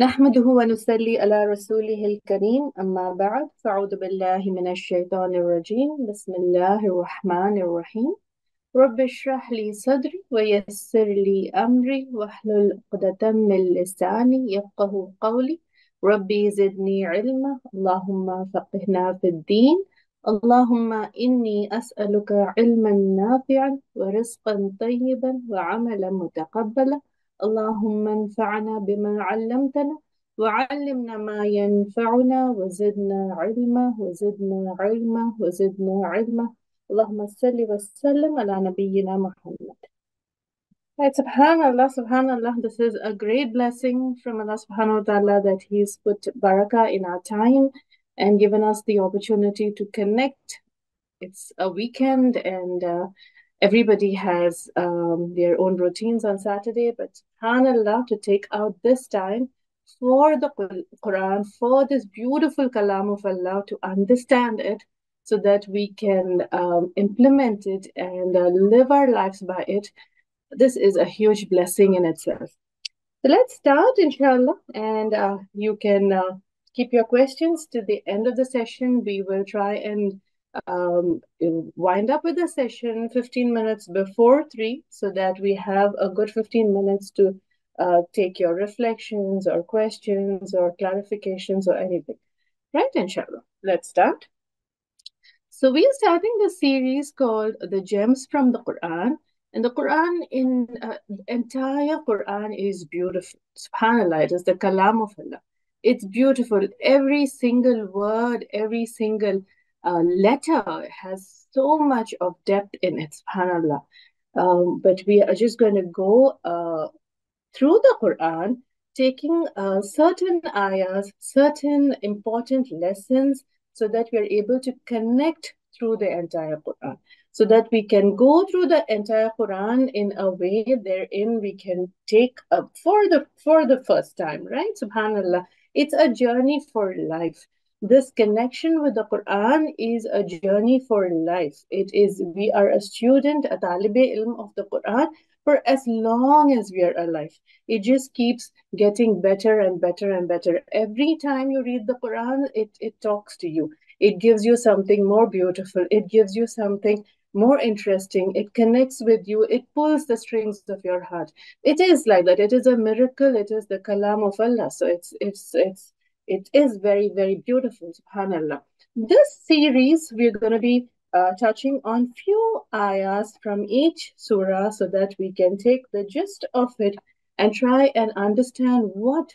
نحمده ونصلي على رسوله الكريم أما بعد فأعوذ بالله من الشيطان الرجيم. بسم الله الرحمن الرحيم. رب اشرح لي صدري ويسر لي أمري واحلل عقدة من لساني يفقه قولي. ربي زدني علما اللهم فقهنا في الدين. اللهم إني أسألك علما نافعا ورزقا طيبا وعملا متقبلا. اللهم انفعنا بما علمتنا وعلمنا ما ينفعنا وزدنا علما وزدنا علما وزدنا علما اللهم صل وسلم على نبينا محمد Right, subhanallah, subhanallah, this is a great blessing from Allah subhanahu wa ta'ala that He's put barakah in our time and given us the opportunity to connect. It's a weekend and uh, everybody has um, their own routines on Saturday, but subhanallah, to take out this time for the Quran, for this beautiful kalam of Allah, to understand it so that we can um, implement it and uh, live our lives by it. This is a huge blessing in itself. So let's start, inshallah, and uh, you can uh, keep your questions to the end of the session. We will try and um, wind up with the session 15 minutes before 3 so that we have a good 15 minutes to uh, take your reflections or questions or clarifications or anything. Right, inshallah. Let's start. So we are starting the series called The Gems from the Quran. And the Quran in uh, entire Quran is beautiful. SubhanAllah, it is the kalam of Allah. It's beautiful. Every single word, every single uh, letter has so much of depth in it, subhanAllah. Um, but we are just going to go uh, through the Quran, taking uh, certain ayahs, certain important lessons, so that we are able to connect through the entire Quran. So that we can go through the entire Quran in a way therein we can take up for the for the first time, right? Subhanallah. It's a journey for life this connection with the Quran is a journey for life. It is, we are a student, a talibe ilm of the Quran for as long as we are alive. It just keeps getting better and better and better. Every time you read the Quran, it, it talks to you. It gives you something more beautiful. It gives you something more interesting. It connects with you. It pulls the strings of your heart. It is like that. It is a miracle. It is the kalam of Allah. So it's it's it's it is very, very beautiful, subhanAllah. This series, we're going to be uh, touching on few ayahs from each surah so that we can take the gist of it and try and understand what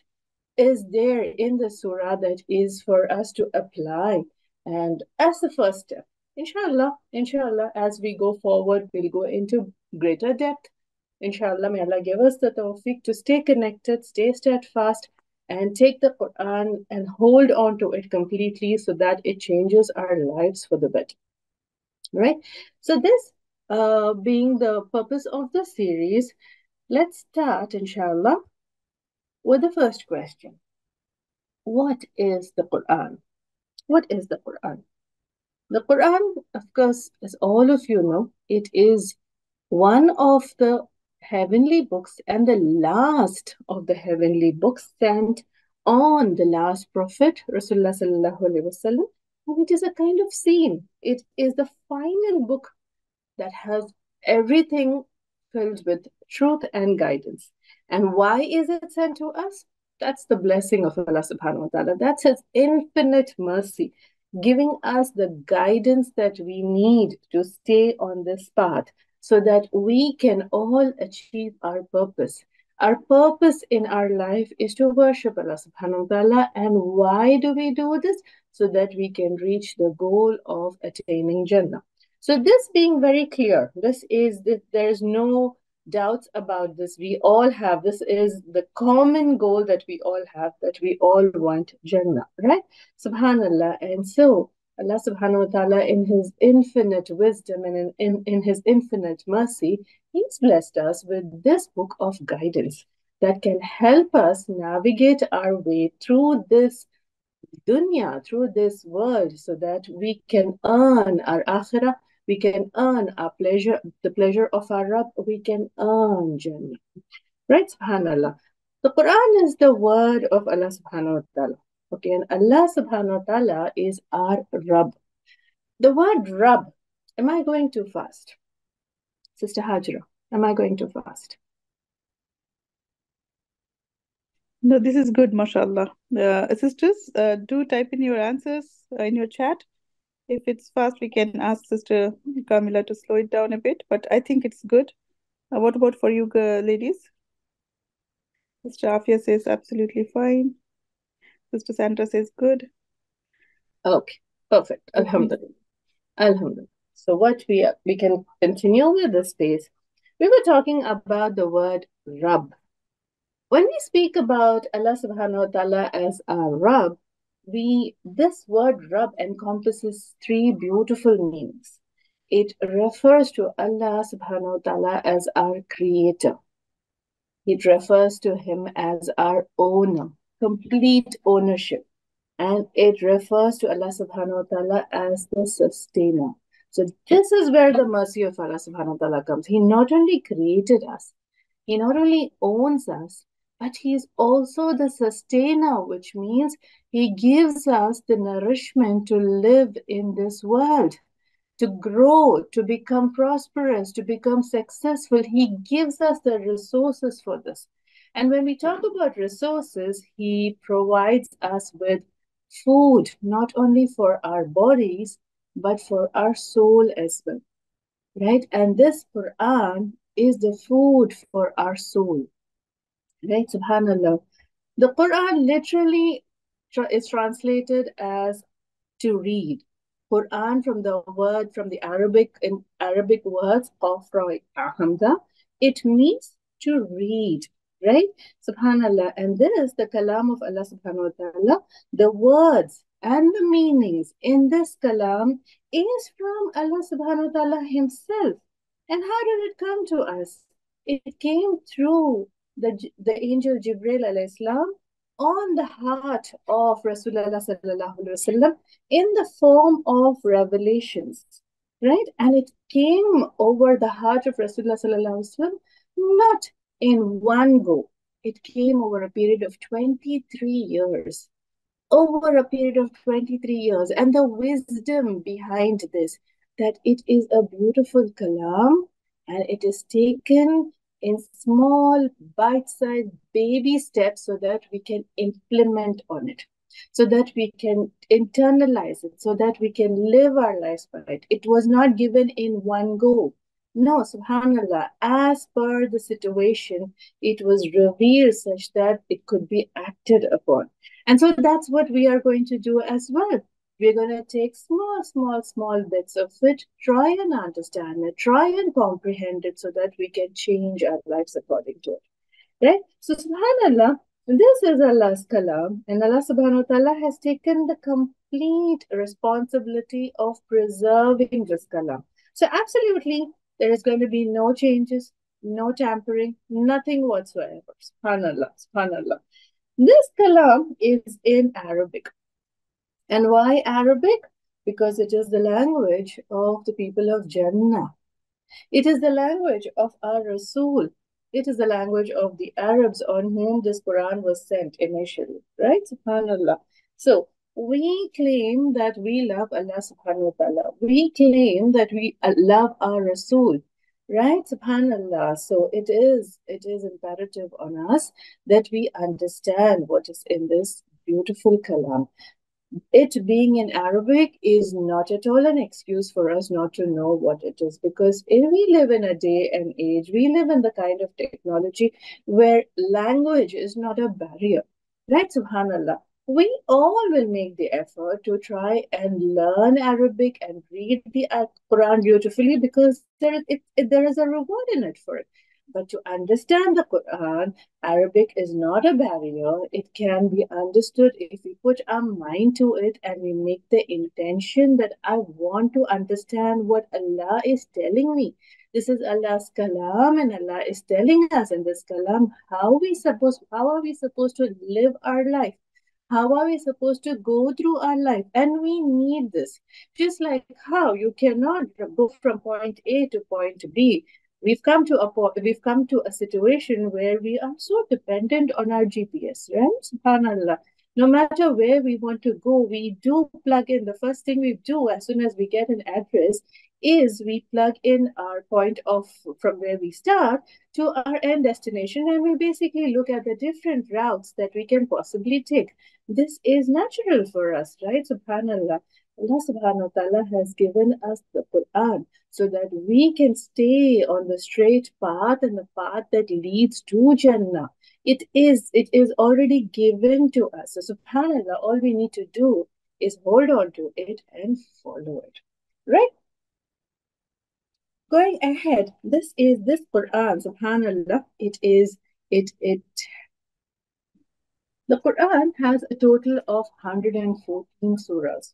is there in the surah that is for us to apply. And as the first step, inshallah, inshallah, as we go forward, we'll go into greater depth. Inshallah, may Allah give us the tawfiq to stay connected, stay steadfast, and take the Quran and hold on to it completely so that it changes our lives for the better. Right? So, this uh, being the purpose of the series, let's start, inshallah, with the first question What is the Quran? What is the Quran? The Quran, of course, as all of you know, it is one of the heavenly books and the last of the heavenly books sent on the last prophet, Rasulullah sallallahu. And it is a kind of scene. It is the final book that has everything filled with truth and guidance. And why is it sent to us? That's the blessing of Allah subhanahu wa ta'ala. That's His infinite mercy, giving us the guidance that we need to stay on this path so that we can all achieve our purpose. Our purpose in our life is to worship Allah subhanahu wa ta'ala. And why do we do this? So that we can reach the goal of attaining Jannah. So this being very clear, this is, there's no doubts about this. We all have, this is the common goal that we all have, that we all want Jannah, right? Subhanallah. And so Allah subhanahu wa ta'ala in his infinite wisdom and in, in, in his infinite mercy, he's blessed us with this book of guidance that can help us navigate our way through this dunya, through this world, so that we can earn our akhirah, we can earn our pleasure, the pleasure of our Rabb, we can earn Jannah. Right, subhanAllah. The Quran is the word of Allah subhanahu wa ta'ala. Okay, and Allah subhanahu wa ta'ala is our Rabb. The word Rabb, am I going too fast? Sister Hajra, am I going too fast? No, this is good, mashallah. Uh, sisters, uh, do type in your answers uh, in your chat. If it's fast, we can ask Sister Kamila to slow it down a bit, but I think it's good. Uh, what about for you, ladies? Sister Afia says absolutely fine. Sister Sandra says good. Okay, perfect. Mm-hmm. Alhamdulillah. Alhamdulillah. So what we we can continue with this space. We were talking about the word Rabb. When we speak about Allah subhanahu wa ta'ala as our Rabb, we this word Rabb encompasses three beautiful meanings. It refers to Allah subhanahu wa ta'ala as our creator. It refers to him as our owner, complete ownership. And it refers to Allah subhanahu wa ta'ala as the sustainer. So this is where the mercy of Allah subhanahu wa ta'ala comes. He not only created us, He not only owns us, but He is also the sustainer, which means He gives us the nourishment to live in this world, to grow, to become prosperous, to become successful. He gives us the resources for this. And when we talk about resources, He provides us with food, not only for our bodies, but for our soul as well. Right? And this Quran is the food for our soul. Right? Subhanallah. The Quran literally tra- is translated as to read. Quran from the word from the Arabic in Arabic words of Hamza, it means to read, right? Subhanallah. And this, the kalam of Allah subhanahu wa ta'ala, the words and the meanings in this kalam is from Allah subhanahu wa ta'ala himself. And how did it come to us? It came through the, the angel Jibril alayhi salam on the heart of Rasulullah sallallahu alaihi wasallam in the form of revelations, right? And it came over the heart of Rasulullah sallallahu alaihi wasallam not in one go. It came over a period of 23 years over a period of 23 years. And the wisdom behind this that it is a beautiful kalam and it is taken in small bite-sized baby steps so that we can implement on it so that we can internalize it so that we can live our lives by it. It was not given in one go no subhanallah as per the situation it was revealed such that it could be acted upon and so that's what we are going to do as well. We're going to take small, small, small bits of it, try and understand it, try and comprehend it so that we can change our lives according to it. Right? So, subhanAllah, this is Allah's kalam, and Allah subhanahu wa ta'ala has taken the complete responsibility of preserving this kalam. So, absolutely, there is going to be no changes, no tampering, nothing whatsoever. Subhanallah, subhanallah. This kalam is in Arabic. And why Arabic? Because it is the language of the people of Jannah. It is the language of our Rasul. It is the language of the Arabs on whom this Quran was sent initially, right? Subhanallah. So we claim that we love Allah subhanahu wa ta'ala. We claim that we uh, love our Rasul right? Subhanallah. So it is it is imperative on us that we understand what is in this beautiful kalam. It being in arabic is not at all an excuse for us not to know what it is because we live in a day and age we live in the kind of technology where language is not a barrier right? Subhanallah we all will make the effort to try and learn Arabic and read the Quran beautifully because there is, it, it, there is a reward in it for it. But to understand the Quran, Arabic is not a barrier. It can be understood if we put our mind to it and we make the intention that I want to understand what Allah is telling me. This is Allah's kalam, and Allah is telling us in this kalam how we suppose how are we supposed to live our life how are we supposed to go through our life? And we need this. Just like how you cannot go from point A to point B we've come to a we've come to a situation where we are so dependent on our GPS, right? Subhanallah. No matter where we want to go, we do plug in. The first thing we do as soon as we get an address is we plug in our point of from where we start to our end destination and we basically look at the different routes that we can possibly take. This is natural for us, right? Subhanallah. Allah subhanahu wa ta'ala has given us the Quran so that we can stay on the straight path and the path that leads to Jannah. It is, it is already given to us. So subhanAllah, all we need to do is hold on to it and follow it. Right? Going ahead, this is this Quran, subhanAllah, it is, it, it, the Quran has a total of 114 surahs.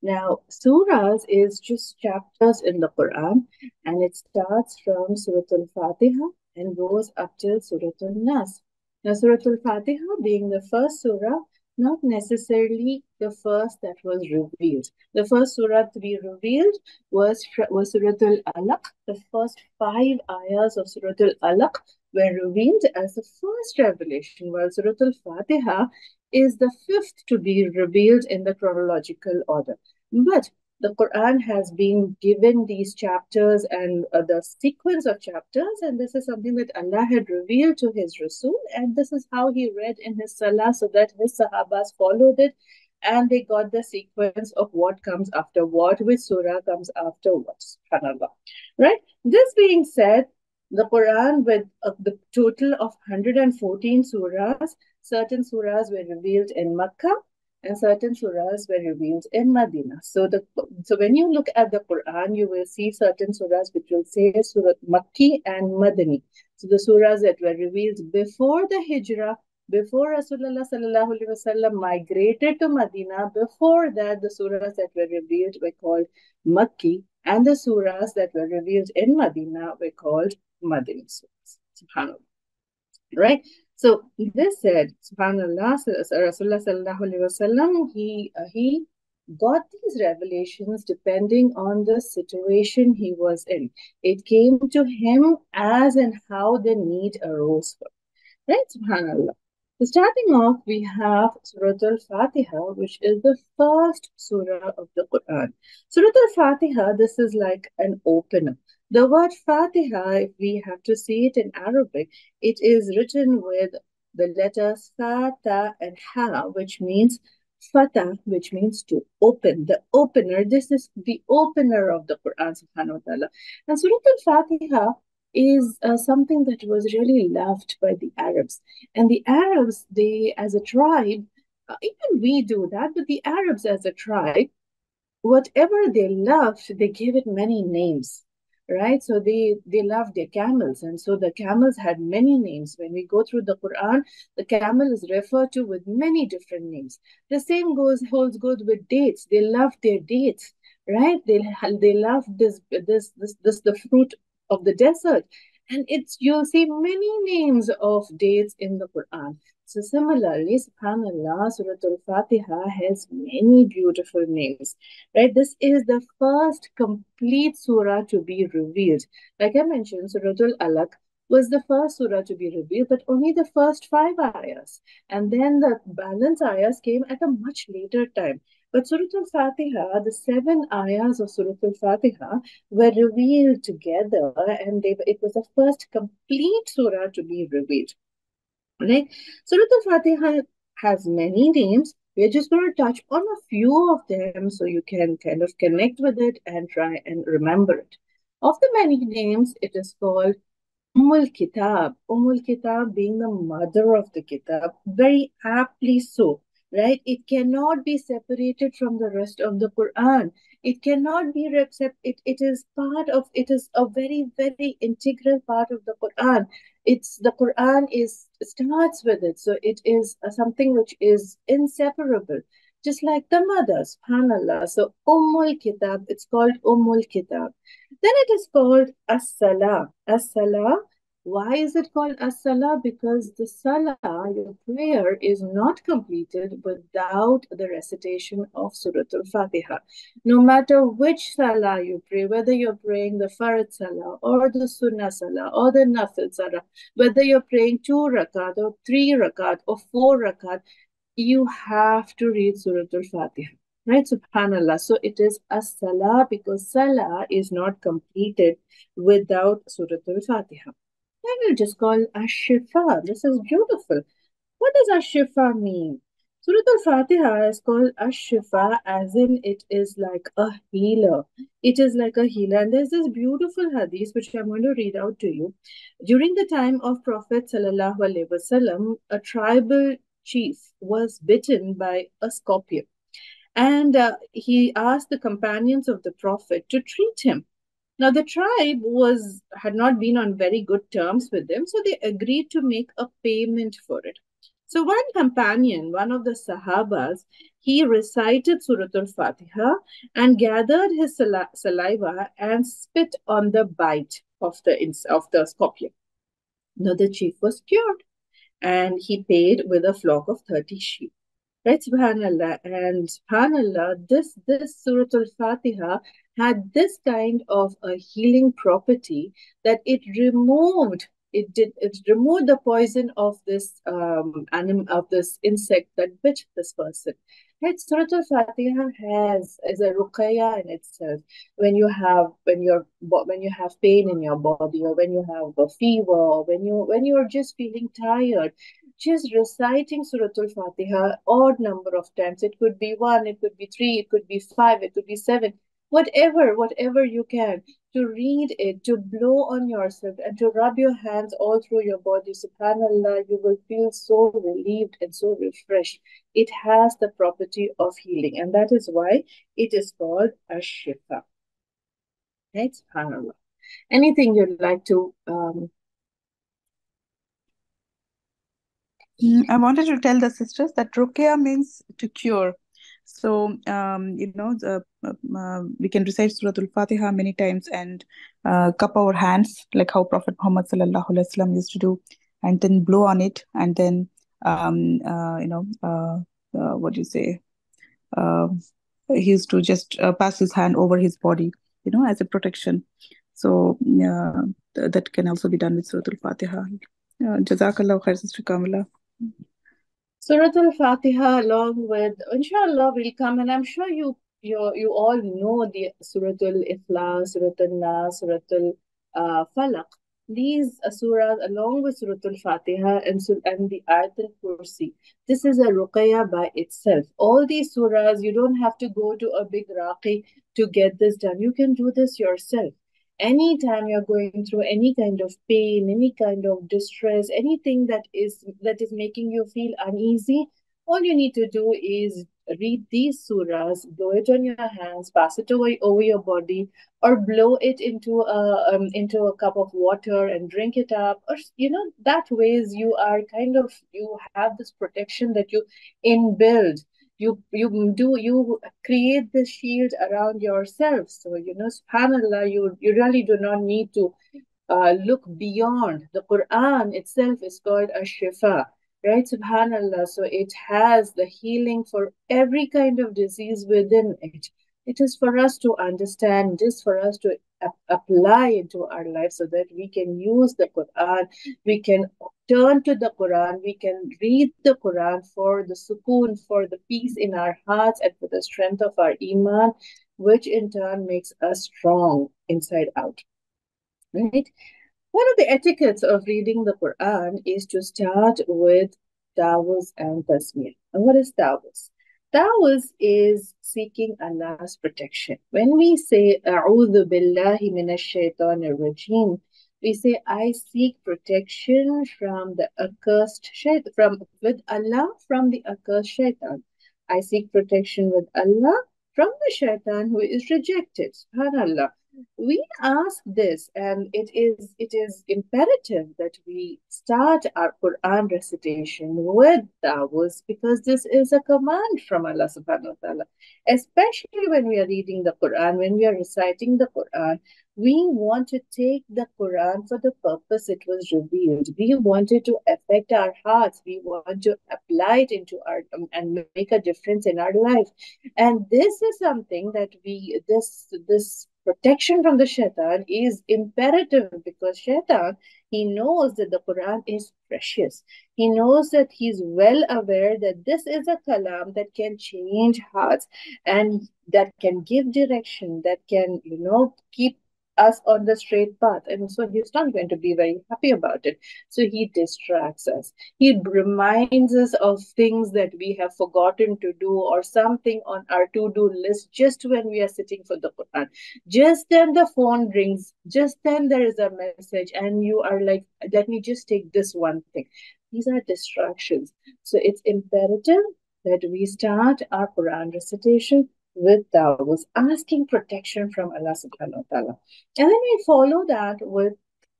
Now, surahs is just chapters in the Quran, and it starts from Surah Al-Fatiha and goes up to Surah Al-Nas. Now, Surah Al-Fatiha being the first surah, not necessarily the first that was revealed. The first surah to be revealed was, was Surah Al-Alaq. The first five ayahs of Surah Al-Alaq were revealed as the first revelation, while Surah Al-Fatiha is the fifth to be revealed in the chronological order. But the Quran has been given these chapters and uh, the sequence of chapters, and this is something that Allah had revealed to His Rasul, and this is how He read in His Salah so that His Sahabas followed it and they got the sequence of what comes after what, which surah comes after what. SubhanAllah. Right? This being said, the Quran with uh, the total of 114 surahs, certain surahs were revealed in Makkah and certain surahs were revealed in Medina. So the so when you look at the Quran, you will see certain surahs which will say Surah Makki and Madani. So the surahs that were revealed before the Hijrah, before Rasulullah sallallahu wasallam migrated to Medina, before that the surahs that were revealed were called Makki, and the surahs that were revealed in Medina were called Madani surahs. Subhanallah. Right? So this said, subhanallah, Rasulullah sallallahu alaihi wasallam, he, uh, he got these revelations depending on the situation he was in. It came to him as and how the need arose for. Right? Subhanallah. So starting off, we have Surah Al-Fatiha, which is the first surah of the Quran. Surah Al-Fatiha, this is like an opener. The word Fatiha, if we have to see it in Arabic, it is written with the letters Fa, Ta, and Ha, which means Fatah, which means to open, the opener. This is the opener of the Quran, subhanahu wa ta'ala. And Surah Al-Fatiha is uh, something that was really loved by the Arabs. And the Arabs, they, as a tribe, uh, even we do that, but the Arabs as a tribe, whatever they loved, they gave it many names right? So they they loved their camels. And so the camels had many names. When we go through the quran the camel is referred to with many different names. The same goes holds good with dates. They loved their dates right? They they loved this this this this the fruit of the desert. And it's you'll see many names of dates in the quran so similarly, subhanAllah, Surah Al-Fatiha has many beautiful names, right? This is the first complete surah to be revealed. Like I mentioned, Surah Al-Alaq was the first surah to be revealed, but only the first five ayahs. And then the balance ayahs came at a much later time. But Surah Al-Fatiha, the seven ayahs of Surah Al-Fatiha were revealed together and they, it was the first complete surah to be revealed. Right? Surah Al-Fatiha has many names. We're just going to touch on a few of them so you can kind of connect with it and try and remember it. Of the many names, it is called Ummul Kitab. Ummul Kitab being the mother of the Kitab, very aptly so, right? It cannot be separated from the rest of the Quran. It cannot be except it, it is part of it is a very, very integral part of the Quran it's the Quran is starts with it. So it is something which is inseparable, just like the mother, subhanAllah. So Ummul Kitab, it's called Ummul Kitab. Then it is called As-Salah. As-Salah Why is it called as-salah? Because the salah, your prayer, is not completed without the recitation of Surah Al-Fatiha. No matter which salah you pray, whether you're praying the Farad salah or the Sunnah salah or the Nafil salah, whether you're praying two rakat or three rakat or four rakat, you have to read Surah Al-Fatiha. Right, subhanallah. So it is as-salah because salah is not completed without Surah Al-Fatiha. Then you just call Ash-Shifa. This is beautiful. What does Ash-Shifa mean? Surah Al-Fatiha is called Ash-Shifa as in it is like a healer. It is like a healer. And there's this beautiful hadith which I'm going to read out to you. During the time of Prophet Sallallahu Alaihi Wasallam, a tribal chief was bitten by a scorpion. And uh, he asked the companions of the Prophet to treat him. Now the tribe was had not been on very good terms with them, so they agreed to make a payment for it. So one companion, one of the Sahabas, he recited Surah Al-Fatiha and gathered his sal saliva and spit on the bite of the of the scorpion. Now the chief was cured, and he paid with a flock of thirty sheep. Right, subhanallah. And subhanallah, this, this Surah Al-Fatiha had this kind of a healing property that it removed it did it removed the poison of this um animal of this insect that bit this person right surah al-fatiha has is a ruqya in itself when you have when you're when you have pain in your body or when you have a fever or when you when you're just feeling tired just reciting Surah Al-Fatiha odd number of times. It could be one, it could be three, it could be five, it could be seven, whatever, whatever you can, to read it, to blow on yourself, and to rub your hands all through your body. Subhanallah, you will feel so relieved and so refreshed. It has the property of healing, and that is why it is called Ash-Shifa. Right? Subhanallah. Anything you'd like to um, I wanted to tell the sisters that ruqya means to cure. So, um, you know, the, uh, we can recite Surah Al-Fatiha many times and uh, cup our hands, like how Prophet Muhammad used to do, and then blow on it, and then, um, uh, you know, uh, uh, what do you say? He used to just uh, pass his hand over his body, you know, as a protection. So th that can also be done with Surah Al-Fatiha. Jazakallah khair, Sister Kamila. Surah Al-Fatiha along with, inshallah, will come and I'm sure you you you all know the Surah Al-Ikhlas, Surah Al-Nas, Surah uh, Al-Falaq. These uh, surahs along with Surah Al-Fatiha and, and the Ayat Al-Kursi. This is a ruqya by itself. All these surahs, you don't have to go to a big raqi to get this done. You can do this yourself anytime you're going through any kind of pain any kind of distress anything that is that is making you feel uneasy all you need to do is read these surahs blow it on your hands pass it away over your body or blow it into a um, into a cup of water and drink it up or you know that ways you are kind of you have this protection that you inbuild you you do you create the shield around yourself. So you know subhanallah you you really do not need to uh, look beyond. The quran itself is called a shifa right subhanallah? So it has the healing for every kind of disease within it. It is for us to understand just for us to apply into our life so that we can use the quran we can turn to the Quran, we can read the Quran for the sukoon, for the peace in our hearts, and for the strength of our iman, which in turn makes us strong inside out. Right? One of the etiquettes of reading the Quran is to start with Tawuz and Tasmiyah. And what is Tawuz? Tawuz is seeking Allah's protection. When we say, A'udhu billahi minash shaitanir rajim, we say, I seek protection from the accursed shaitan, from with Allah from the accursed shaitan. I seek protection with Allah from the shaitan who is rejected. SubhanAllah. We ask this and it is it is imperative that we start our quran recitation with tawuz because this is a command from allah subhanahu wa ta'ala. Especially when we are reading the quran when we are reciting the quran we want to take the quran for the purpose it was revealed. We want it to affect our hearts. We want to apply it into our um, and make a difference in our life. And this is something that we this this protection from the shaitan is imperative because shaitan he knows that the quran is precious. He knows that he's well aware that this is a kalam that can change hearts and that can give direction that can you know keep us on the straight path. And so he's not going to be very happy about it. So he distracts us. He reminds us of things that we have forgotten to do or something on our to do list just when we are sitting for the Quran. Just then the phone rings, just then there is a message, and you are like, let me just take this one thing. These are distractions. So it's imperative that we start our Quran recitation with tawuz, asking protection from Allah subhanahu wa ta'ala. And then we follow that with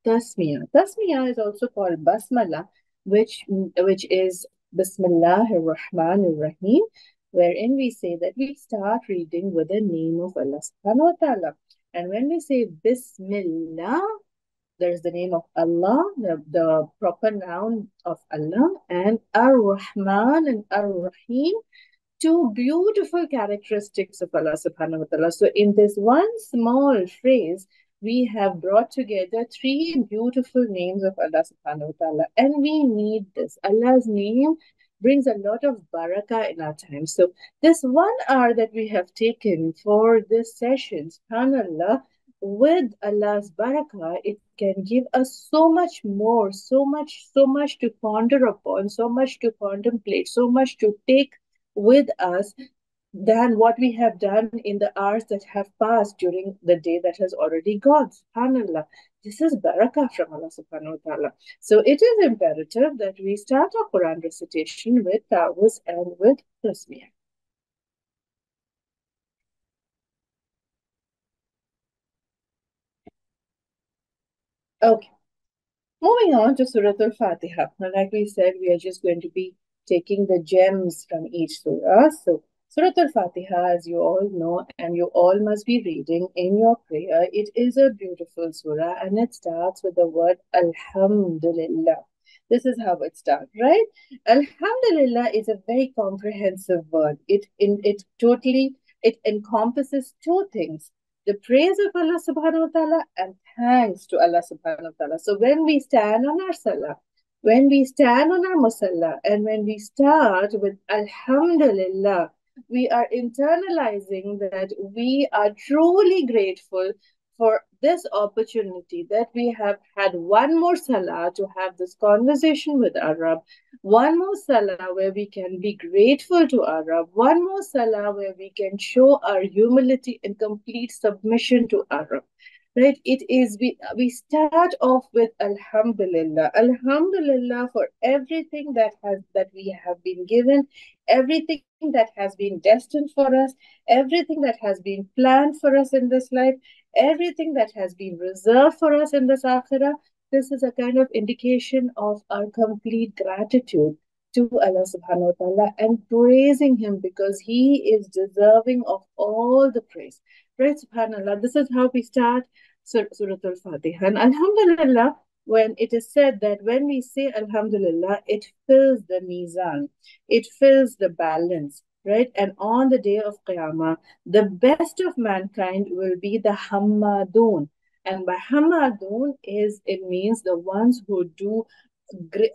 tasmiyah. Tasmiyah is also called basmala, which, which is Bismillah ar-Rahman ar-Rahim, wherein we say that we start reading with the name of Allah subhanahu wa ta'ala. And when we say Bismillah, there's the name of Allah, the, the proper noun of Allah, and Ar-Rahman and Ar-Rahim, two beautiful characteristics of Allah subhanahu wa ta'ala. So in this one small phrase, we have brought together three beautiful names of Allah subhanahu wa ta'ala. And we need this. Allah's name brings a lot of barakah in our time. So this one hour that we have taken for this session, subhanAllah, with Allah's barakah, it can give us so much more, so much, so much to ponder upon, so much to contemplate, so much to take with us than what we have done in the hours that have passed during the day that has already gone. SubhanAllah. This is barakah from Allah subhanahu wa ta'ala. So it is imperative that we start our Quran recitation with tawuz and with tasmiyah. Okay. Moving on to Surah Al-Fatiha. Like we said, we are just going to be taking the gems from each surah. So, Surah Al-Fatiha, as you all know, and you all must be reading in your prayer, it is a beautiful surah and it starts with the word Alhamdulillah. This is how it starts, right? Alhamdulillah is a very comprehensive word. It in it totally it encompasses two things. The praise of Allah subhanahu wa ta'ala and thanks to Allah subhanahu wa ta'ala. So when we stand on our salah, when we stand on our musalla and when we start with Alhamdulillah, we are internalizing that we are truly grateful for this opportunity that we have had one more salah to have this conversation with Arab, one more salah where we can be grateful to Arab, one more salah where we can show our humility and complete submission to Arab right it is we we start off with alhamdulillah alhamdulillah for everything that has that we have been given everything that has been destined for us everything that has been planned for us in this life everything that has been reserved for us in this akhirah this is a kind of indication of our complete gratitude to Allah subhanahu wa ta'ala and praising him because he is deserving of all the praise. Right, subhanAllah. This is how we start Surah Al-Fatiha. And Alhamdulillah, when it is said that when we say Alhamdulillah, it fills the mizan, it fills the balance, right? And on the day of Qiyamah, the best of mankind will be the Hammadun. And by Hammadun is it means the ones who do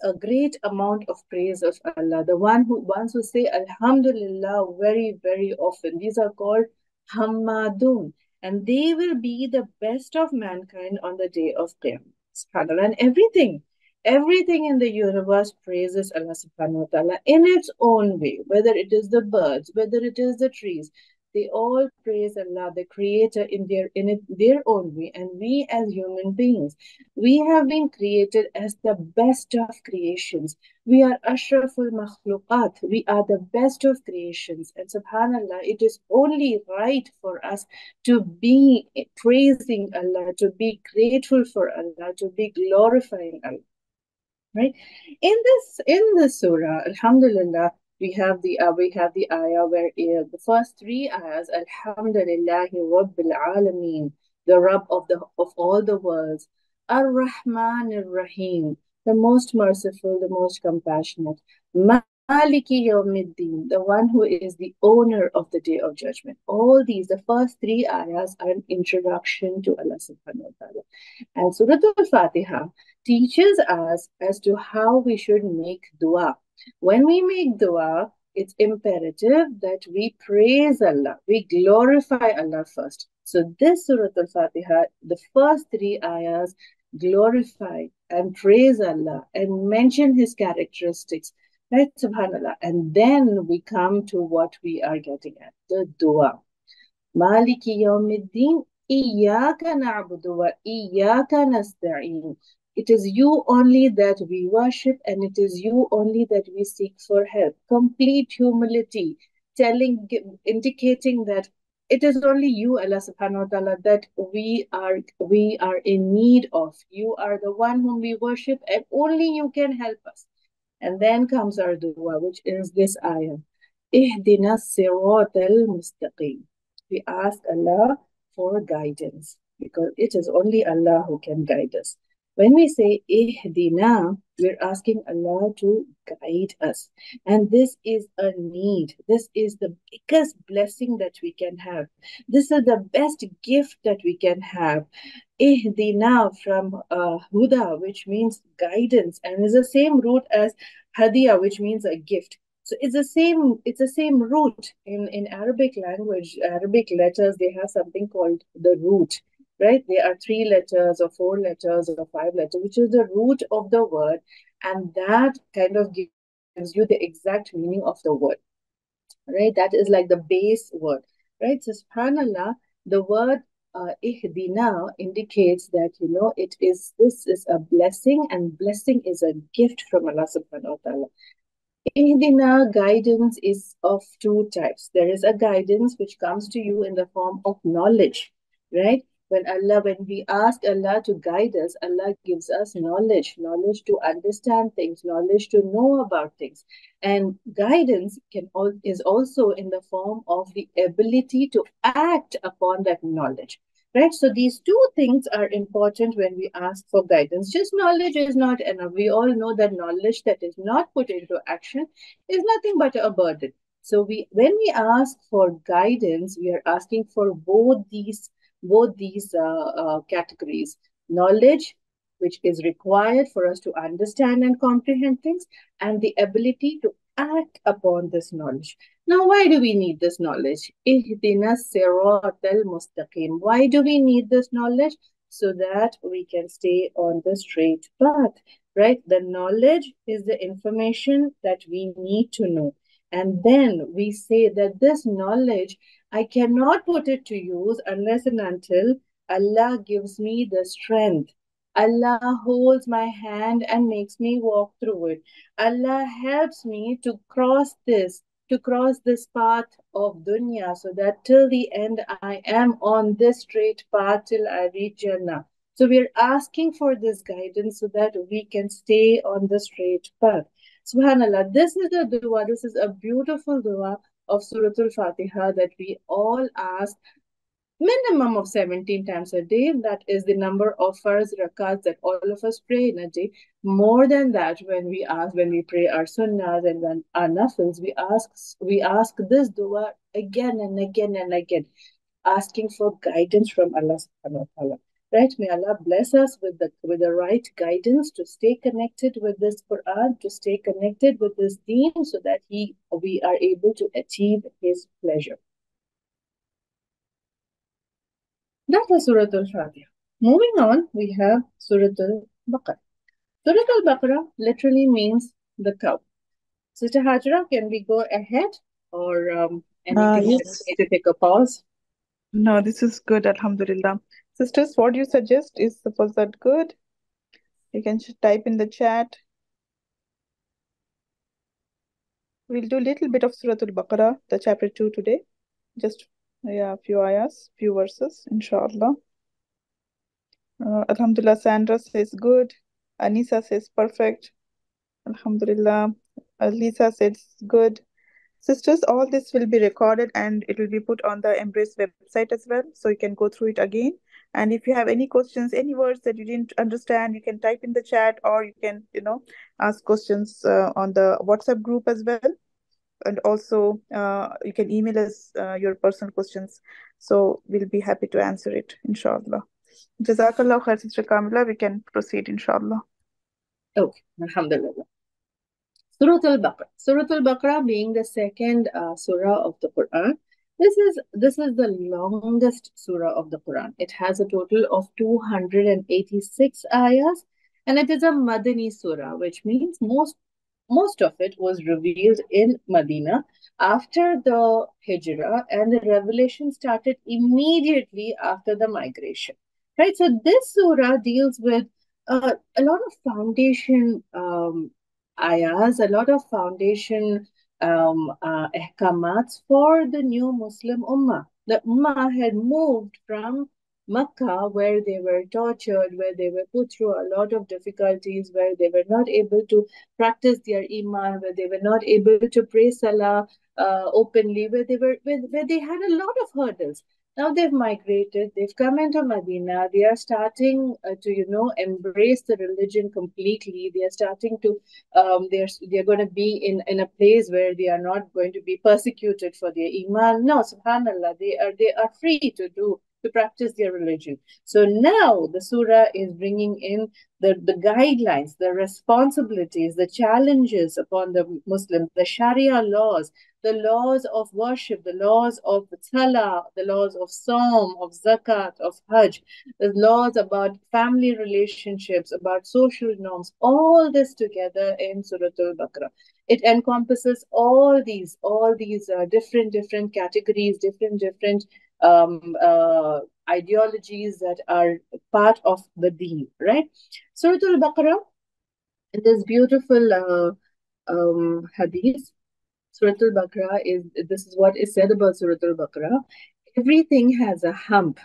a great amount of praise of Allah, the one who ones who say Alhamdulillah very, very often. These are called Hammadun and they will be the best of mankind on the day of Qiyamah. And everything, everything in the universe praises Allah subhanahu wa ta'ala in its own way, whether it is the birds, whether it is the trees, they all praise Allah, the Creator, in their in their own way. And we, as human beings, we have been created as the best of creations. We are ashraful makhluqat. We are the best of creations. And subhanallah, it is only right for us to be praising Allah, to be grateful for Allah, to be glorifying Allah. Right? In this in the surah, Alhamdulillah, we have the uh, we have the ayah where uh, the first three ayahs, Alhamdulillahi Rabbil Alameen, the Rabb of the of all the worlds, Ar-Rahman Ar-Rahim, the most merciful, the most compassionate, Maliki Yawmiddin, the one who is the owner of the day of judgment. All these, the first three ayahs are an introduction to Allah subhanahu wa ta'ala. And Surah Al-Fatiha teaches us as to how we should make dua. When we make dua, it's imperative that we praise Allah, we glorify Allah first. So this Surah Al-Fatiha, the first three ayahs glorify and praise Allah and mention His characteristics, right? Subhanallah. And then we come to what we are getting at, the dua. Maliki yawmiddin, Iyaka na'budu wa iyaka nasta'in. It is you only that we worship, and it is you only that we seek for help. Complete humility, telling, indicating that it is only you, Allah subhanahu wa ta'ala, that we are we are in need of. You are the one whom we worship, and only you can help us. And then comes our dua, which is this ayah. Ihdina al-mustaqim. We ask Allah for guidance because it is only Allah who can guide us. When we say ihdina, we're asking Allah to guide us. And this is a need. This is the biggest blessing that we can have. This is the best gift that we can have. Ihdina from uh, Huda, which means guidance, and is the same root as Hadiya, which means a gift. So it's the same, it's the same root in, in Arabic language, Arabic letters, they have something called the root right? There are three letters or four letters or five letters, which is the root of the word. And that kind of gives you the exact meaning of the word, right? That is like the base word, right? So, subhanAllah, the word uh, ihdina indicates that, you know, it is, this is a blessing and blessing is a gift from Allah subhanahu wa ta'ala. Ihdina guidance is of two types. There is a guidance which comes to you in the form of knowledge, right? When Allah, when we ask Allah to guide us, Allah gives us knowledge, knowledge to understand things, knowledge to know about things. And guidance can all, is also in the form of the ability to act upon that knowledge. Right? So these two things are important when we ask for guidance. Just knowledge is not enough. We all know that knowledge that is not put into action is nothing but a burden. So we when we ask for guidance, we are asking for both these both these uh, uh, categories. Knowledge which is required for us to understand and comprehend things and the ability to act upon this knowledge. Now why do we need this knowledge? Why do we need this knowledge? So that we can stay on the straight path right? The knowledge is the information that we need to know. And then we say that this knowledge I cannot put it to use unless and until Allah gives me the strength. Allah holds my hand and makes me walk through it. Allah helps me to cross this, to cross this path of dunya so that till the end I am on this straight path till I reach Jannah. So we're asking for this guidance so that we can stay on the straight path. Subhanallah, this is a dua, this is a beautiful dua of Surah Al-Fatiha that we all ask minimum of 17 times a day. That is the number of farz rakats that all of us pray in a day. More than that, when we ask, when we pray our sunnahs and when our nafils, we ask, we ask this dua again and again and again, asking for guidance from Allah subhanahu wa ta'ala. Right? May Allah bless us with the with the right guidance to stay connected with this Quran, to stay connected with this deen, so that He we are able to achieve His pleasure. That was Surah Al-Fatiha. Moving on, we have Surah Al-Baqarah. Surah Al-Baqarah literally means the cow. Sister Hajra, can we go ahead or um, Uh, anything that yes. need to take a pause? No, this is good, Alhamdulillah. Sisters, what do you suggest? Is was that good? You can type in the chat. We'll do a little bit of Surah Al-Baqarah, the chapter 2 today. Just, yeah, a few ayahs, few verses, inshallah. Uh, Alhamdulillah, Sandra says good. Anisa says perfect. Alhamdulillah. Lisa says good. Sisters, all this will be recorded and it will be put on the Embrace website as well. So you can go through it again. And if you have any questions, any words that you didn't understand, you can type in the chat or you can, you know, ask questions uh, on the WhatsApp group as well. And also, uh, you can email us uh, your personal questions. So we'll be happy to answer it, inshallah. Jazakallah khair, Sister Kamila. We can proceed, inshallah. Okay, Alhamdulillah. Surah Al-Baqarah. Surah Al-Baqarah being the second uh, surah of the Quran. This is this is the longest surah of the Quran. It has a total of 286 ayahs and it is a Madani surah, which means most most of it was revealed in Medina after the Hijrah and the revelation started immediately after the migration. Right? So this surah deals with uh, a lot of foundation um, ayahs, a lot of foundation um, uh, for the new Muslim Ummah. The Ummah had moved from Makkah, where they were tortured, where they were put through a lot of difficulties, where they were not able to practice their iman, where they were not able to pray salah uh, openly, where they were where, where they had a lot of hurdles. Now they've migrated, they've come into Medina, they are starting uh, to, you know, embrace the religion completely. They are starting to, um, they're they're going to be in, in a place where they are not going to be persecuted for their iman. No, subhanallah, they are they are free to do to practice their religion. So now the surah is bringing in the, the guidelines, the responsibilities, the challenges upon the Muslims, the Sharia laws, the laws of worship, the laws of salah, the laws of sawm, of zakat, of hajj, the laws about family relationships, about social norms, all this together in Surah Al-Baqarah. It encompasses all these, all these uh, different, different categories, different, different um, uh, ideologies that are part of the deen, right? Surah Al-Baqarah, in this beautiful uh, um, hadith, Surah Al-Baqarah is, this is what is said about Surah Al-Baqarah. Everything has a hump.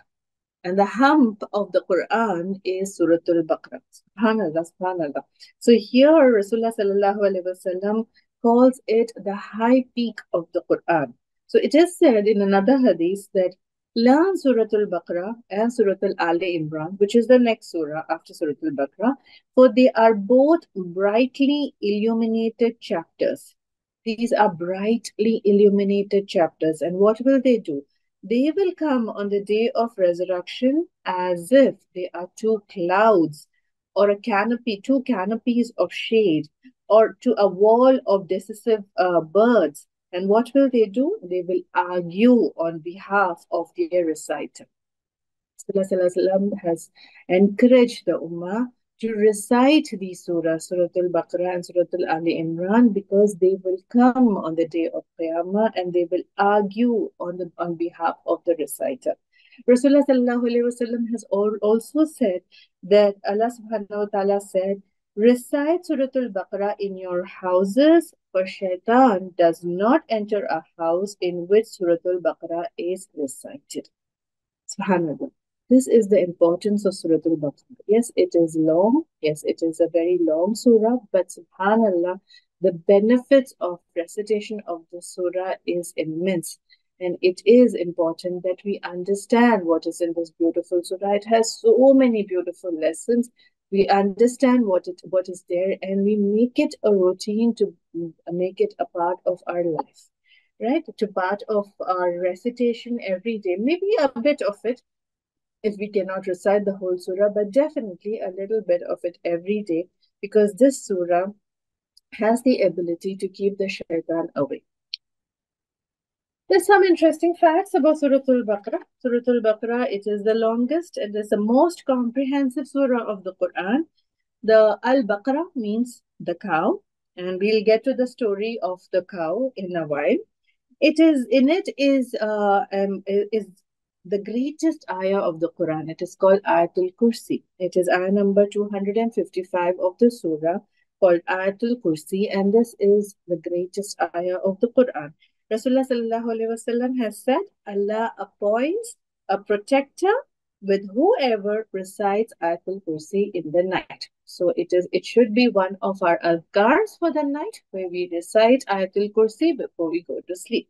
And the hump of the Quran is Surah Al-Baqarah. Subhanallah, subhanallah. So here Rasulullah wasallam calls it the high peak of the Quran. So it is said in another hadith that learn Surah Al-Baqarah and Surah Al-Ali Imran, which is the next surah after Surah Al-Baqarah, for they are both brightly illuminated chapters. These are brightly illuminated chapters. And what will they do? They will come on the day of resurrection as if they are two clouds or a canopy, two canopies of shade, or to a wall of decisive uh, birds. And what will they do? They will argue on behalf of their reciter. Sallallahu has encouraged the Ummah to recite these surahs, Surah Al-Baqarah and Surah Al-Ali Imran, because they will come on the day of Qiyamah and they will argue on, the, on behalf of the reciter. Rasulullah has also said that Allah subhanahu wa ta'ala said, recite Surah Al-Baqarah in your houses, for shaitan does not enter a house in which Surah Al-Baqarah is recited. Subhanallah. This is the importance of Surah Al-Baqarah. Yes, it is long. Yes, it is a very long surah, but subhanallah, the benefits of recitation of the surah is immense. And it is important that we understand what is in this beautiful surah. It has so many beautiful lessons. We understand what it what is there and we make it a routine to make it a part of our life. Right? To part of our recitation every day. Maybe a bit of it if we cannot recite the whole surah, but definitely a little bit of it every day because this surah has the ability to keep the shaitan away. There's some interesting facts about Surah Al-Baqarah. Surah Al-Baqarah, it is the longest it is the most comprehensive surah of the Quran. The Al-Baqarah means the cow, and we'll get to the story of the cow in a while. It is in it is uh, um, is the greatest ayah of the Quran. It is called Ayatul Kursi. It is ayah number 255 of the surah called Ayatul Kursi, and this is the greatest ayah of the Quran. Rasulullah has said, Allah appoints a protector with whoever recites Ayatul Kursi in the night. So it is it should be one of our adhkars for the night where we recite Ayatul Kursi before we go to sleep.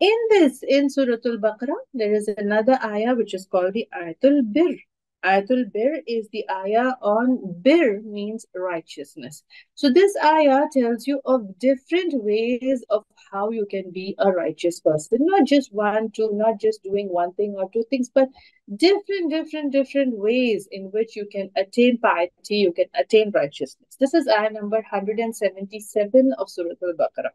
In this, in Surah Al-Baqarah, there is another ayah which is called the Ayatul Bir. Ayatul Bir is the ayah on Bir means righteousness. So this ayah tells you of different ways of how you can be a righteous person. Not just one, two, not just doing one thing or two things, but different, different, different ways in which you can attain piety, you can attain righteousness. This is ayah number 177 of Surah Al-Baqarah.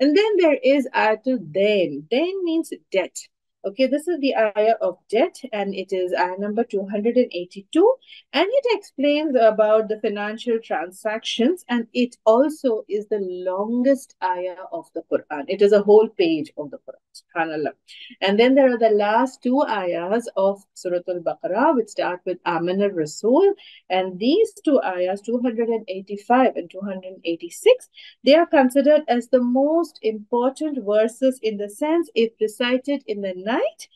And then there is Ayatul Dain. Dain means debt. Okay, this is the ayah of debt and it is ayah number 282 and it explains about the financial transactions and it also is the longest ayah of the Quran. It is a whole page of the Quran, subhanAllah. And then there are the last two ayahs of Surah Al-Baqarah which start with Amin al-Rasul and these two ayahs, 285 and 286, they are considered as the most important verses in the sense if recited in the night,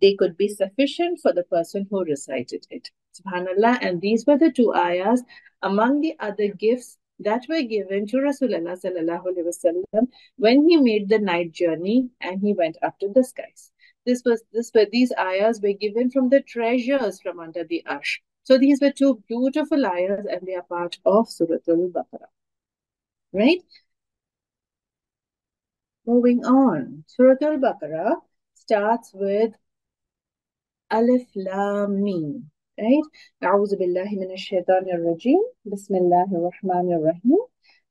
they could be sufficient for the person who recited it. Subhanallah. And these were the two ayahs among the other gifts that were given to Rasulullah wasallam when he made the night journey and he went up to the skies. This was this were these ayahs were given from the treasures from under the arsh. So these were two beautiful ayahs and they are part of Surah Al-Baqarah. Right? Moving on. Surah Al-Baqarah starts with Alif Lam Mim Right? أعوذ بالله من الشيطان الرجيم بسم الله الرحمن الرحيم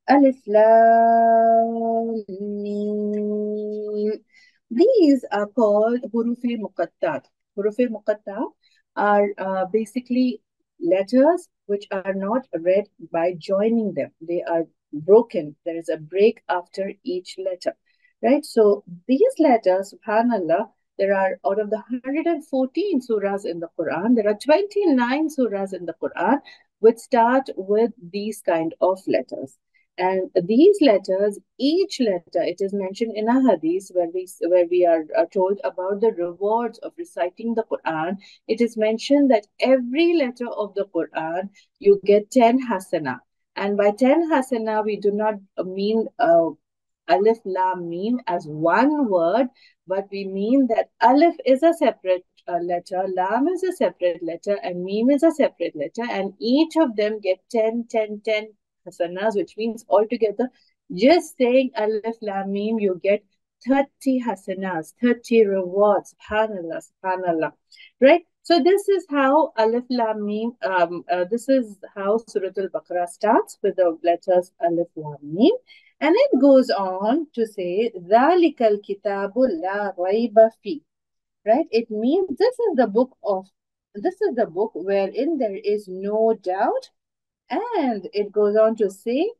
ألف لام ميم These are called Huruf Muqattat. Huruf Muqattat are uh, basically letters which are not read by joining them. They are broken. There is a break after each letter right? So these letters, subhanAllah, there are out of the 114 surahs in the Quran, there are 29 surahs in the Quran which start with these kind of letters. And these letters, each letter, it is mentioned in a hadith where we where we are, are told about the rewards of reciting the Quran. It is mentioned that every letter of the Quran, you get 10 hasana. And by 10 hasana, we do not mean uh, Alif Lam Mim as one word, but we mean that Alif is a separate uh, letter, Lam is a separate letter, and Mim is a separate letter, and each of them get 10, 10, 10 hasanas, which means altogether, just saying Alif Lam Mim, you get 30 hasanas, 30 rewards. SubhanAllah, SubhanAllah. Right? So this is how Alif Lam Mim, um, uh, this is how Surah Al-Baqarah starts with the letters Alif Lam Mim. And it goes on to say, ذَلِكَ الْكِتَابُ لَا رَيْبَ فِيهِ Right? It means this is the book of, this is the book wherein there is no doubt. And it goes on to say,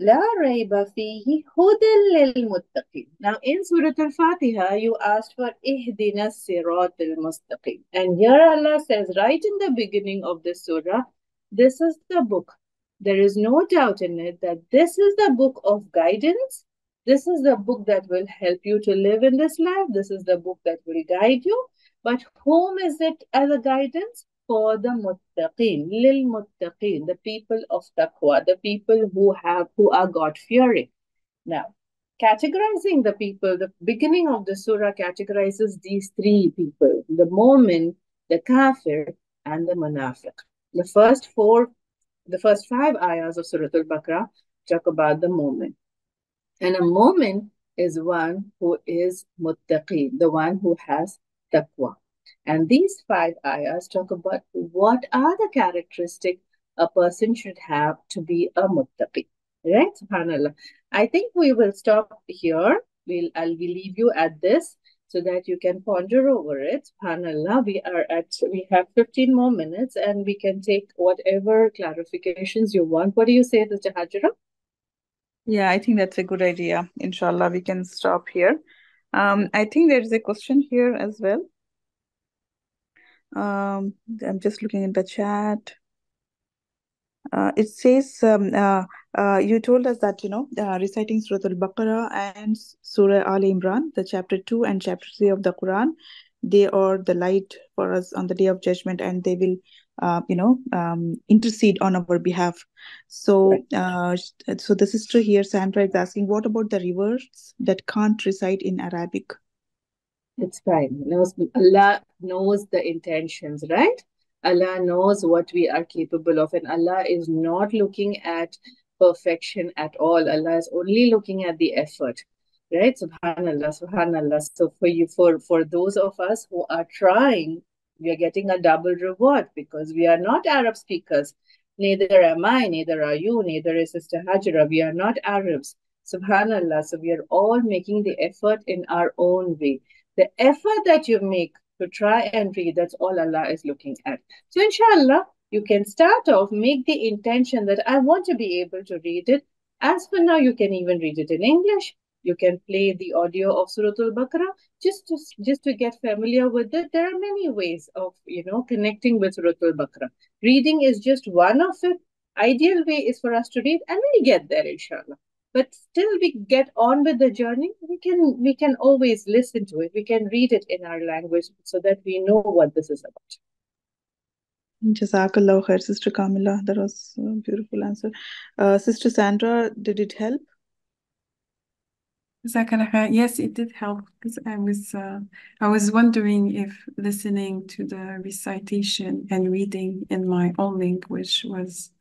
لا ريب فيه هدى للمتقين. Now in Surah Al-Fatiha, you asked for اهدنا الصراط المستقيم. And here Allah says right in the beginning of the surah, this is the book there is no doubt in it that this is the book of guidance. This is the book that will help you to live in this life. This is the book that will guide you. But whom is it as a guidance? For the muttaqeen, lil muttaqeen, the people of taqwa, the people who have who are God fearing. Now, categorizing the people, the beginning of the surah categorizes these three people: the mu'min, the kafir, and the munafiq. The first four the first five ayahs of Surah Al-Baqarah talk about the mu'min. And a mu'min is one who is muttaqi, the one who has taqwa. And these five ayahs talk about what are the characteristics a person should have to be a muttaqi. Right? SubhanAllah. I think we will stop here. We'll I'll leave you at this so that you can ponder over it. SubhanAllah, we are at, we have 15 more minutes and we can take whatever clarifications you want. What do you say, Sister Hajra? Yeah, I think that's a good idea. Inshallah, we can stop here. Um, I think there's a question here as well. Um, I'm just looking in the chat. Uh, it says um, uh, uh, you told us that you know uh, reciting Surah Al-Baqarah and Surah Al Imran, the chapter two and chapter three of the Quran, they are the light for us on the day of judgment, and they will, uh, you know, um, intercede on our behalf. So, uh, so the sister here, Sandra, is asking, what about the reverts that can't recite in Arabic? It's fine. Allah knows the intentions, right? Allah knows what we are capable of, and Allah is not looking at perfection at all. Allah is only looking at the effort. Right? Subhanallah, subhanallah. So for you, for, for those of us who are trying, we are getting a double reward because we are not Arab speakers. Neither am I, neither are you, neither is Sister Hajra. We are not Arabs. Subhanallah. So we are all making the effort in our own way. The effort that you make to try and read. That's all Allah is looking at. So, inshallah, you can start off, make the intention that I want to be able to read it. As for now, you can even read it in English. You can play the audio of Surah Al-Baqarah just to just to get familiar with it. There are many ways of you know connecting with Surah Al-Baqarah. Reading is just one of it. Ideal way is for us to read, and we get there, inshallah but still we get on with the journey we can we can always listen to it we can read it in our language so that we know what this is about Jazakallah khair, Sister Kamila. That was a beautiful answer. Uh, Sister Sandra, did it help? Yes, it did help because I was uh, I was wondering if listening to the recitation and reading in my own language was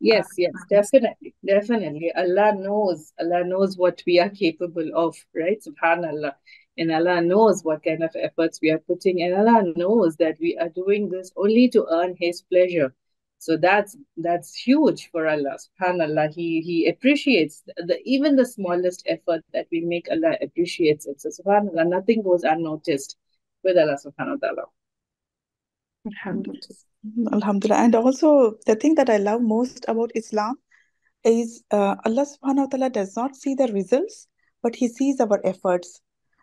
Yes, yes, definitely, definitely. Allah knows, Allah knows what we are capable of, right? Subhanallah. And Allah knows what kind of efforts we are putting, and Allah knows that we are doing this only to earn His pleasure. So that's that's huge for Allah. Subhanallah. He He appreciates the even the smallest effort that we make, Allah appreciates it. So subhanallah, nothing goes unnoticed with Allah subhanahu wa ta'ala. Alhamdulillah. Alhamdulillah. And also, the thing that I love most about Islam is uh, Allah subhanahu wa ta'ala does not see the results, but He sees our efforts.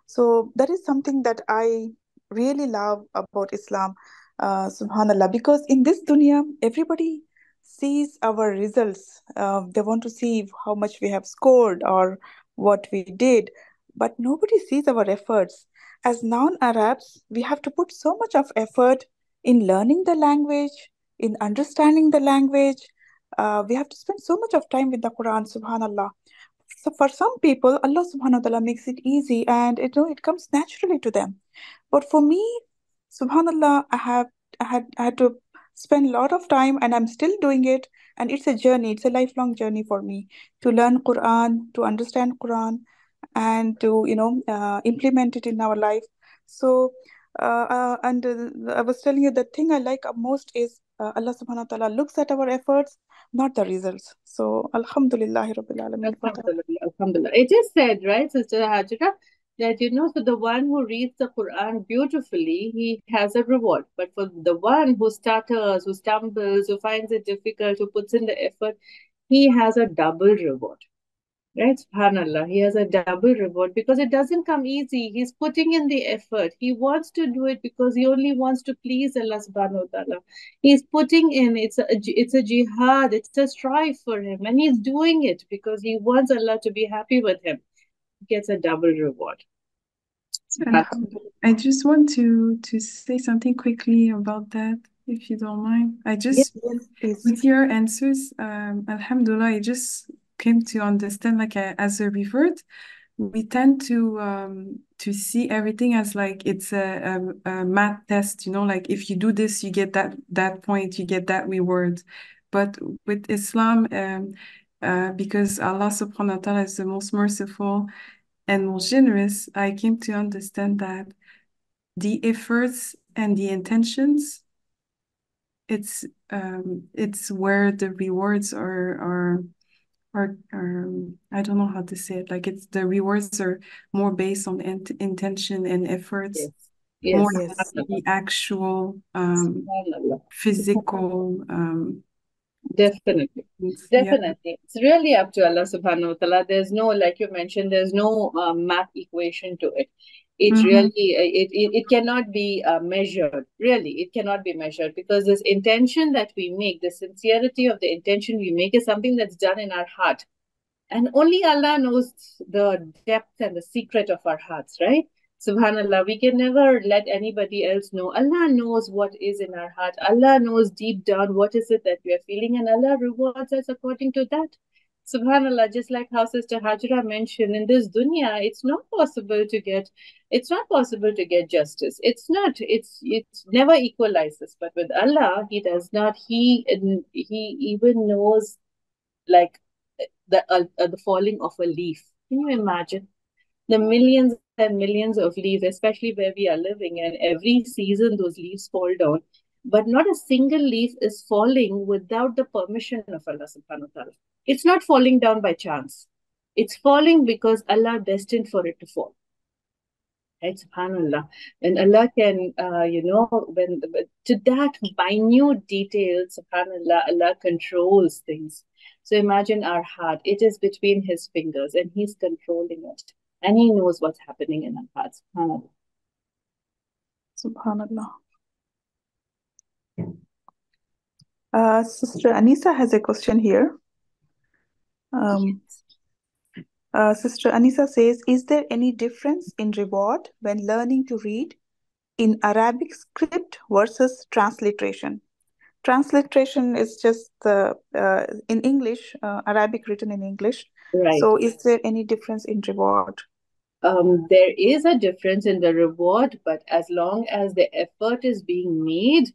So, that is something that I really love about Islam, uh, subhanallah, because in this dunya, everybody sees our results. Uh, they want to see how much we have scored or what we did, but nobody sees our efforts. As non Arabs, we have to put so much of effort in learning the language, in understanding the language. Uh, we have to spend so much of time with the Quran, subhanAllah. So for some people, Allah subhanahu wa ta'ala makes it easy and it, you know, it comes naturally to them. But for me, subhanAllah, I have I had I had to spend a lot of time and I'm still doing it. And it's a journey, it's a lifelong journey for me to learn Quran, to understand Quran, and to you know uh, implement it in our life. So uh, uh, and I was telling you the thing I like most is uh, Allah subhanahu wa ta'ala looks at our efforts, not the results. So, Alhamdulillah, Rabbil. Alhamdulillah, Alhamdulillah. It is said, right, Sister Hajra, that you know, for the one who reads the Quran beautifully, he has a reward. But for the one who stutters, who stumbles, who finds it difficult, who puts in the effort, he has a double reward. Right? Subhanallah. He has a double reward because it doesn't come easy. He's putting in the effort. He wants to do it because he only wants to please Allah subhanahu wa ta'ala. He's putting in, it's a it's a jihad, it's a strive for him. And he's doing it because he wants Allah to be happy with him. He gets a double reward. I just want to to say something quickly about that, if you don't mind. I just Yes, yes, with your answers, um, Alhamdulillah, I just came to understand like a, as a revert we tend to um to see everything as like it's a, a, a math test you know like if you do this you get that that point you get that reward. But with islam um uh, because allah subhanahu wa ta'ala is the most merciful and most generous i came to understand that the efforts and the intentions it's um it's where the rewards are are or or I don't know how to say it. Like it's the rewards are more based on int intention and efforts, Yes. Yes. more yes. than the actual um, physical um, Definitely. Yeah. Definitely. It's really up to Allah subhanahu wa ta'ala. There's no, like you mentioned, there's no uh, math equation to it. It Mhm. really, it, it, it cannot be uh, measured. Really, it cannot be measured because this intention that we make, the sincerity of the intention we make is something that's done in our heart. And only Allah knows the depth and the secret of our hearts, right? Subhanallah, we can never let anybody else know. Allah knows what is in our heart. Allah knows deep down what is it that we are feeling, and Allah rewards us according to that. Subhanallah, just like how Sister Hajra mentioned, in this dunya, it's not possible to get, it's not possible to get justice. It's not, it's it's never equalizes. But with Allah, He does not. He He even knows, like the uh, uh, the falling of a leaf. Can you imagine? The millions and millions of leaves, especially where we are living, and every season those leaves fall down. But not a single leaf is falling without the permission of Allah subhanahu wa ta'ala. It's not falling down by chance. It's falling because Allah destined for it to fall. Right, subhanallah. And Allah can, uh, you know, when to that minute detail, subhanallah, Allah controls things. So imagine our heart. It is between his fingers and he's controlling it. And he knows what's happening in our hearts. Subhanallah. Subhanallah. Uh, Sister Anisa has a question here. Um, uh, Sister Anisa says, is there any difference in reward when learning to read in Arabic script versus transliteration? Transliteration is just the uh, in English, uh, Arabic written in English. Right. So, is there any difference in reward? um, there is a difference in the reward, but as long as the effort is being made,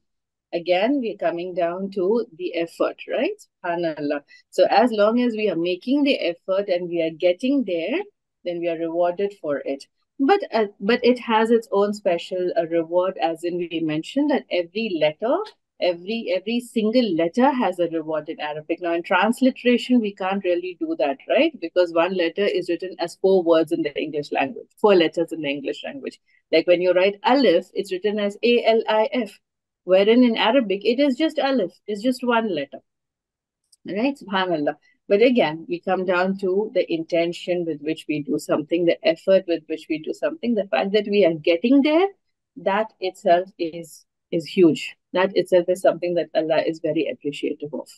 again, we're coming down to the effort, right? Subhanallah. So as long as we are making the effort and we are getting there, then we are rewarded for it. But uh, but it has its own special uh, reward, as in we mentioned that every letter every every single letter has a reward in Arabic. Now in transliteration, we can't really do that, right? Because one letter is written as four words in the English language, four letters in the English language. Like when you write Alif, it's written as A L I F, wherein in Arabic it is just Alif, it's just one letter. Right? Subhanallah. But again, we come down to the intention with which we do something, the effort with which we do something, the fact that we are getting there, that itself is is huge. That itself is something that Allah is very appreciative of.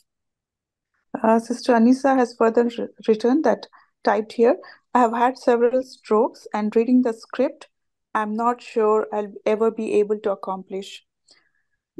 Uh, Sister Anisa has further written that typed here I have had several strokes and reading the script, I'm not sure I'll ever be able to accomplish.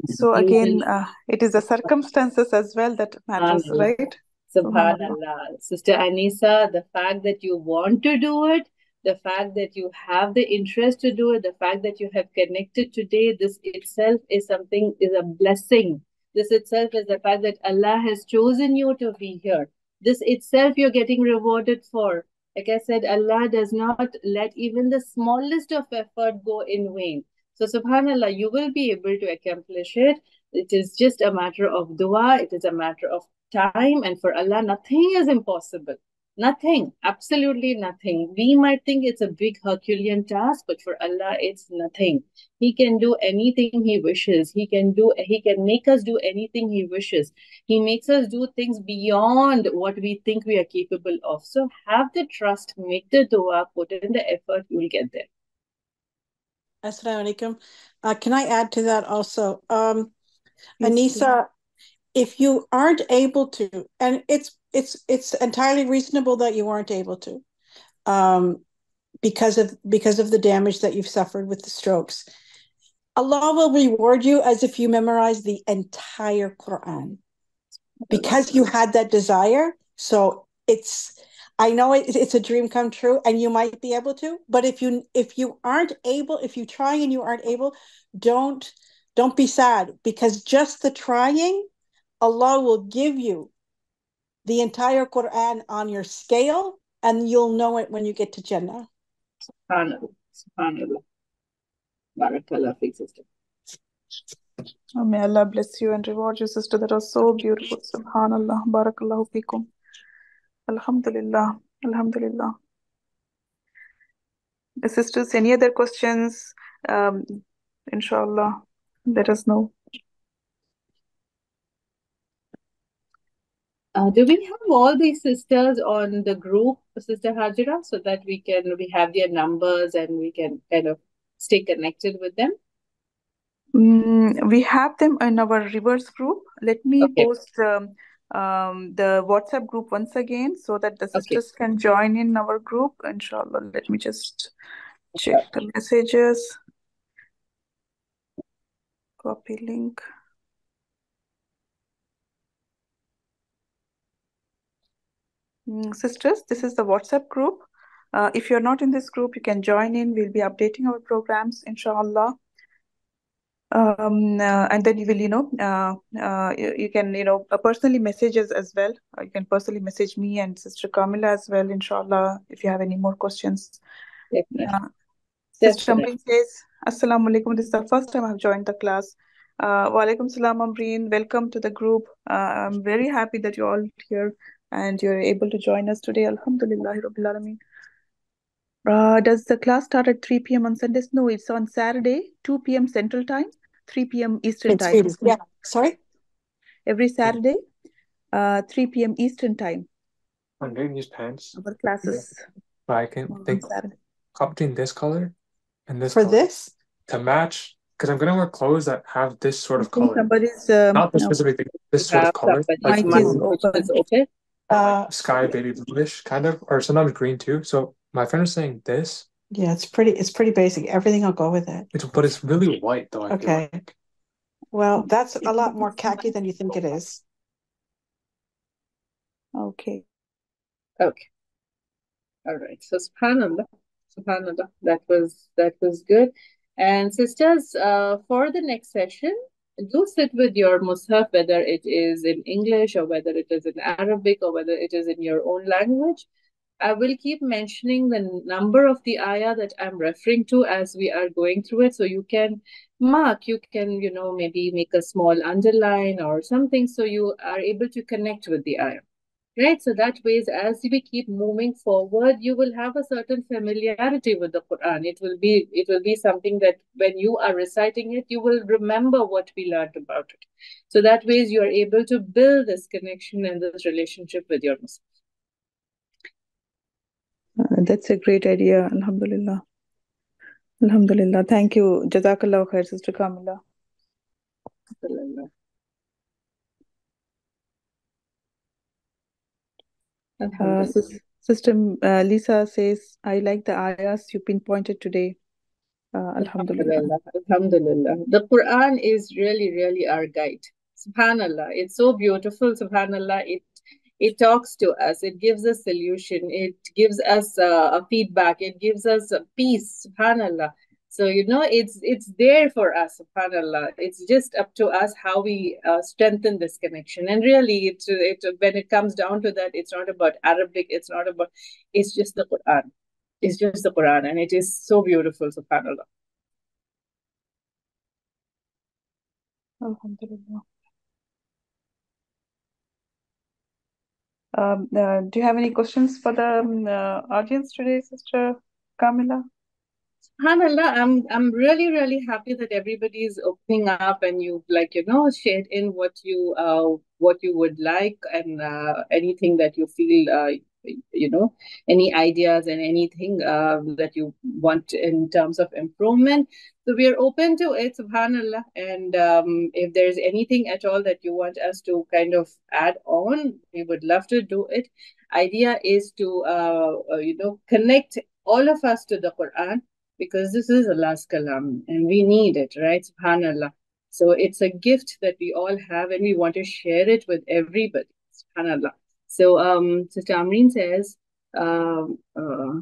So again, uh, it is the circumstances as well that matters, right? Subhanallah. Sister Anisa, the fact that you want to do it, the fact that you have the interest to do it, the fact that you have connected today, this itself is something, is a blessing. This itself is the fact that Allah has chosen you to be here. This itself you're getting rewarded for. Like I said, Allah does not let even the smallest of effort go in vain. So, subhanAllah, you will be able to accomplish it. It is just a matter of dua, it is a matter of time, and for Allah, nothing is impossible. Nothing, absolutely nothing. We might think it's a big Herculean task, but for Allah, it's nothing. He can do anything He wishes. He can do, He can make us do anything He wishes. He makes us do things beyond what we think we are capable of. So have the trust, make the dua, put in the effort, you will get there. Assalamu alaikum. Uh, can I add to that also? Um, Anisa, if you aren't able to, and it's it's it's entirely reasonable that you aren't able to, um, because of because of the damage that you've suffered with the strokes. Allah will reward you as if you memorize the entire Quran, because you had that desire. So it's I know it, it's a dream come true, and you might be able to. But if you if you aren't able, if you try and you aren't able, don't don't be sad because just the trying, Allah will give you the entire Quran on your scale, and you'll know it when you get to Jannah. Subhanallah. Subhanallah. Barakallah, sister. Oh, may Allah bless you and reward you, sister. That was so beautiful. Subhanallah. Barakallahu fikum. Alhamdulillah. Alhamdulillah. The sisters, any other questions? Um, inshallah, let us know. Uh, do we have all these sisters on the group, Sister Hajira, so that we can we have their numbers and we can kind of stay connected with them? Mm, we have them in our reverts group. Let me Okay. post um, um, the WhatsApp group once again so that the Okay. sisters can join in our group. Inshallah, let me just check the messages. Copy link. Mm, sisters, this is the WhatsApp group. Uh, if you're not in this group, you can join in. We'll be updating our programs, inshallah. Um, uh, and then you will, you know, uh, uh, you, you can, you know, uh, personally message us as well. Uh, you can personally message me and Sister Kamila as well, inshallah, if you have any more questions. Definitely. Uh, Sister. Amreen says, Assalamu alaikum. This is the first time I've joined the class. Uh, wa alaikum salam, Amreen. Welcome to the group. Uh, I'm very happy that you're all here and you're able to join us today. Alhamdulillah, Rabbil Alameen. Uh, does the class start at 3 p.m. on Sundays? No, it's on Saturday, 2 p.m. Central Time, 3 p.m. Eastern In Time. Sweden. Yeah. Sorry? Every Saturday, uh, 3 p.m. Eastern Time. I'm getting these pants, Our classes but I can think Saturday. between this color and this For color this? to match because I'm gonna wear clothes that have this sort of color. somebody's um, Not this no, specific thing, this sort of color, somebody's like is blue, mic open. is open. Uh, sky baby bluish kind of, or sometimes green too. So my friend is saying this, yeah, it's pretty it's pretty basic. Everything will go with it. it's but it's really white though, I feel Okay. like. Well, that's a lot more khaki than you think it is. Okay. Okay. All right. So subhanallah, subhanallah. That was that was good. And sisters, uh, for the next session, do sit with your mushaf, whether it is in English or whether it is in Arabic or whether it is in your own language. I will keep mentioning the number of the ayah that I'm referring to as we are going through it. So you can mark, you can, you know, maybe make a small underline or something so you are able to connect with the ayah. Right, so that ways, as we keep moving forward, you will have a certain familiarity with the Quran. It will be, it will be something that when you are reciting it, you will remember what we learned about it. So that ways, you are able to build this connection and this relationship with your Muslim. That's a great idea. Alhamdulillah. Alhamdulillah. Thank you. Jazakallah khair, Sister Kamila. Uh, Sister uh, Lisa says, I like the ayahs you pinpointed today. Uh, Alhamdulillah. Alhamdulillah. Alhamdulillah. The Quran is really, really our guide. Subhanallah. It's so beautiful. Subhanallah. It it talks to us. It gives us solution. It gives us uh, a feedback. It gives us a peace. Subhanallah. So you know, it's it's there for us. Subhanallah. It's just up to us how we uh, strengthen this connection. And really, it, it when it comes down to that, it's not about Arabic. It's not about. It's just the Quran. It's just the Quran, and it is so beautiful. Subhanallah. Alhamdulillah. Um, uh, do you have any questions for the um, uh, audience today, Sister Kamila? Subhanallah, I'm I'm really really happy that everybody is opening up and you like you know shared in what you uh what you would like and uh, anything that you feel uh you know any ideas and anything uh, that you want in terms of improvement. So we are open to it, Subhanallah. And um, if there's anything at all that you want us to kind of add on, we would love to do it. Idea is to uh, uh you know connect all of us to the Quran because this is Allah's kalam and we need it, right? Subhanallah. So it's a gift that we all have and we want to share it with everybody. Subhanallah. So um Sister Amreen says, um uh,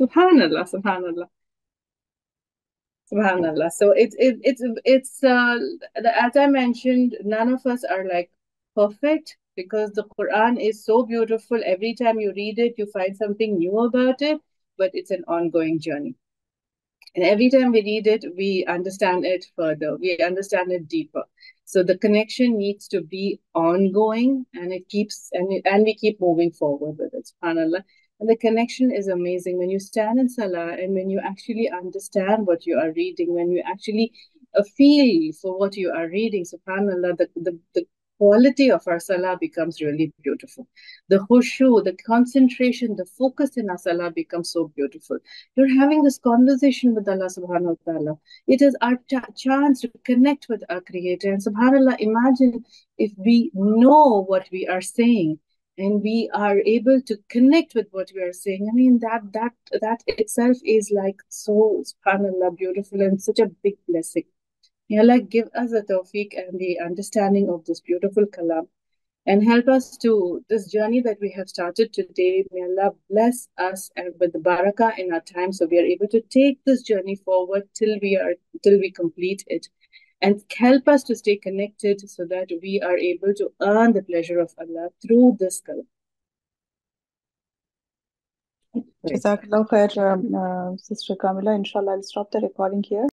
Subhanallah, Subhanallah. Subhanallah. So it's it, it's it's uh as I mentioned, none of us are like perfect because the Quran is so beautiful. Every time you read it, you find something new about it, but it's an ongoing journey. And every time we read it, we understand it further, we understand it deeper. So the connection needs to be ongoing and it keeps and it, and we keep moving forward with it. SubhanAllah. And the connection is amazing when you stand in Salah and when you actually understand what you are reading, when you actually uh, feel for what you are reading, subhanAllah, the, the, the quality of our salah becomes really beautiful. The khushu, the concentration, the focus in our salah becomes so beautiful. You're having this conversation with Allah subhanahu wa ta'ala. It is our ch- chance to connect with our creator. And subhanAllah, imagine if we know what we are saying and we are able to connect with what we are saying. I mean that that that itself is like so subhanAllah beautiful and such a big blessing. May Allah give us the tawfiq and the understanding of this beautiful kalam and help us to this journey that we have started today. May Allah bless us and with the barakah in our time so we are able to take this journey forward till we are till we complete it and help us to stay connected so that we are able to earn the pleasure of Allah through this kalam. Jazakallah khair, um, uh, Sister Kamila. Inshallah, I'll stop the recording here.